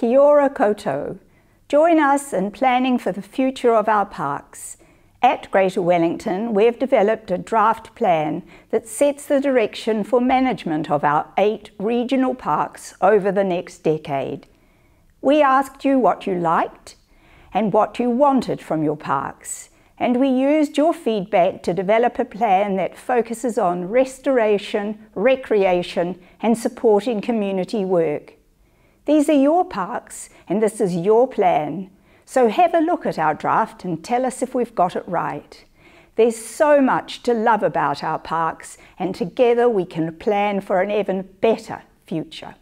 Kia ora koutou. Join us in planning for the future of our parks. At Greater Wellington, we have developed a draft plan that sets the direction for management of our eight regional parks over the next decade. We asked you what you liked and what you wanted from your parks, and we used your feedback to develop a plan that focuses on restoration, recreation, and supporting community work. These are your parks, and this is your plan. So have a look at our draft and tell us if we've got it right. There's so much to love about our parks, and together we can plan for an even better future.